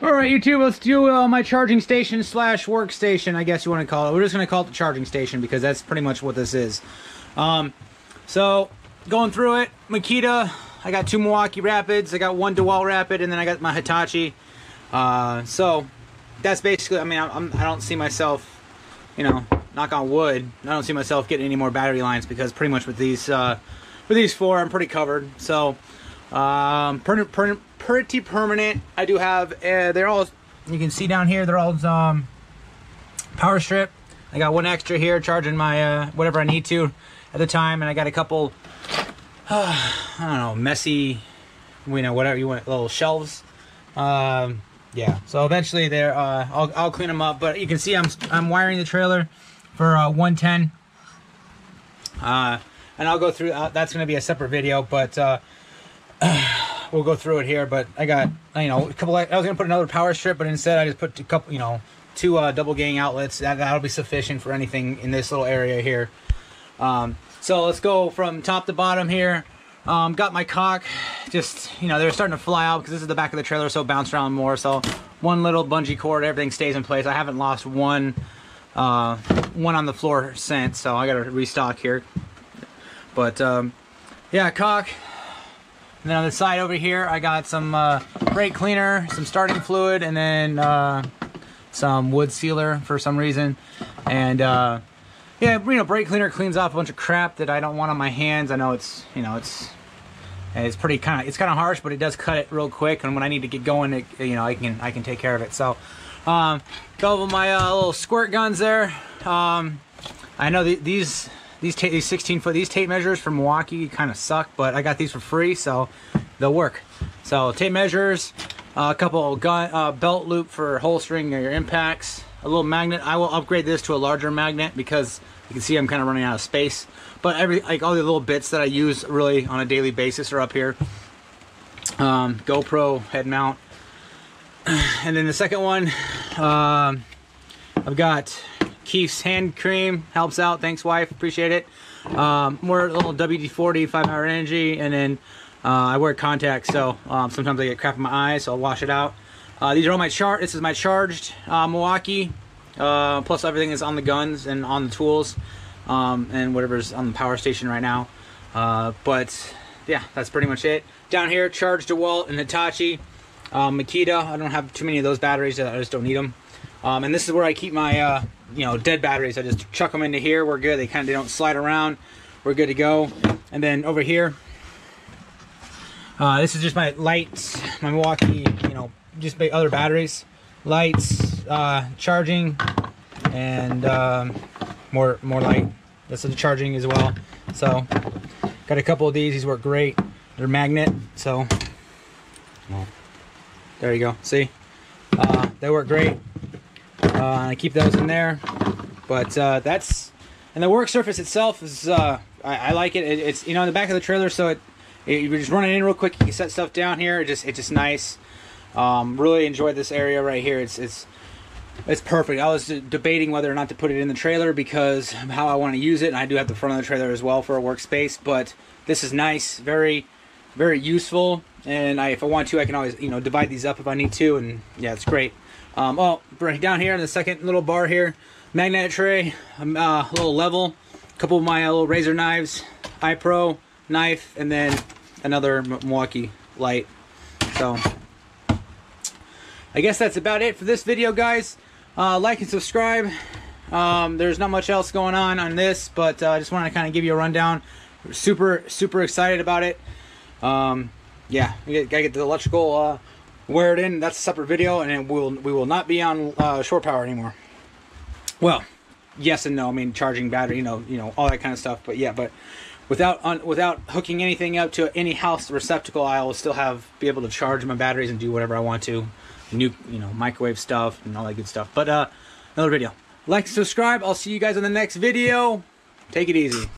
All right, YouTube, let's do uh, my charging station slash workstation, I guess you want to call it. We're just going to call it the charging station because that's pretty much what this is. Um, so, going through it, Makita, I got two Milwaukee Rapids, I got one DeWalt Rapid, and then I got my Hitachi. Uh, so, that's basically, I mean, I'm, I don't see myself, you know, knock on wood, I don't see myself getting any more battery lines because pretty much with these, uh, with these four, I'm pretty covered. So, um, per, pretty permanent. I do have, uh, they're all, you can see down here, they're all um, power strip. I got one extra here charging my, uh, whatever I need to at the time. And I got a couple, uh, I don't know, messy, you know, whatever you want, little shelves. Um, yeah, so eventually there, uh, I'll, I'll clean them up. But you can see I'm, I'm wiring the trailer for uh, 110. Uh, and I'll go through, uh, that's going to be a separate video, but, uh, we'll go through it here, but I got, you know, a couple, I was going to put another power strip, but instead I just put a couple, you know, two uh, double gang outlets. That, that'll be sufficient for anything in this little area here. Um, so let's go from top to bottom here. Um, got my caulk, just, you know, they're starting to fly out because this is the back of the trailer, so bounce around more. So one little bungee cord, everything stays in place. I haven't lost one, uh, one on the floor since, so I got to restock here. But, um, yeah, caulk, and then on the side over here, I got some uh, brake cleaner, some starting fluid, and then uh, some wood sealer for some reason. And uh, yeah, you know, brake cleaner cleans off a bunch of crap that I don't want on my hands. I know it's, you know, it's it's pretty kind of it's kind of harsh, but it does cut it real quick. And when I need to get going, it, you know, I can I can take care of it. So, um, couple of my uh, little squirt guns there. Um, I know the, these these, these 16 foot, these tape measures from Milwaukee kind of suck, but I got these for free, so they'll work. So tape measures, uh, a couple gun, uh, belt loop for holstering your impacts, a little magnet. I will upgrade this to a larger magnet because you can see I'm kind of running out of space. But every like all the little bits that I use really on a daily basis are up here. Um, GoPro head mount, and then the second one, um, I've got Keith's hand cream helps out. Thanks, wife. Appreciate it. Um, more little WD-40 five-hour energy, and then uh, I wear contacts, so um, sometimes I get crap in my eyes, so I'll wash it out. Uh, these are all my char. This is my charged uh, Milwaukee. Uh, plus everything is on the guns and on the tools, um, and whatever's on the power station right now. Uh, but yeah, that's pretty much it. Down here, charged DeWalt and Hitachi. Um, Makita. I don't have too many of those batteries. I just don't need them. Um, and this is where I keep my, you know, dead batteries. I just chuck them into here. We're good. They kind of don't slide around. We're good to go. And then over here, uh, this is just my lights, my Milwaukee, you know, just other batteries, lights, uh, charging, and um, more more light. This is the charging as well. So, got a couple of these. These work great. They're magnet, so there you go. See, uh, they work great. Uh, I keep those in there. But uh, that's and the work surface itself is uh, I, I, like it. it. It's you know in the back of the trailer, so it, it you just run it in real quick. You can set stuff down here. It just it's just nice. Um, really enjoyed this area right here. It's it's it's perfect. I was debating whether or not to put it in the trailer because of how I want to use it, and I do have the front of the trailer as well for a workspace. But this is nice, very very useful, and I, if I want to, I can always you know divide these up if I need to, and yeah, it's great. Um, oh, right down here in the second little bar here, magnetic tray, um, uh, a little level, a couple of my uh, little razor knives, iPro knife, and then another Milwaukee light. So, I guess that's about it for this video, guys. Uh, like and subscribe. Um, there's not much else going on on this, but uh, I just wanted to kind of give you a rundown. Super, super excited about it. Um, yeah, we gotta get the electrical uh, wear it in. That's a separate video, and it will we will not be on uh, shore power anymore. Well, yes and no. I mean, charging battery, you know, you know, all that kind of stuff. But yeah, but without without hooking anything up to any house receptacle, I will still have be able to charge my batteries and do whatever I want to, new you know microwave stuff and all that good stuff. But uh, another video. Like, subscribe. I'll see you guys in the next video. Take it easy.